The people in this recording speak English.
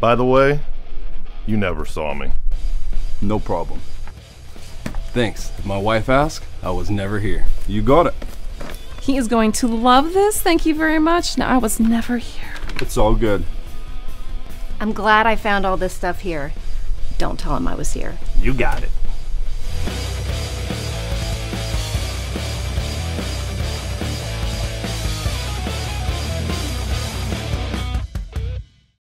By the way, you never saw me. No problem. Thanks. My wife asked. I was never here. You got it. He is going to love this. Thank you very much. No, I was never here. It's all good. I'm glad I found all this stuff here. Don't tell him I was here. You got it.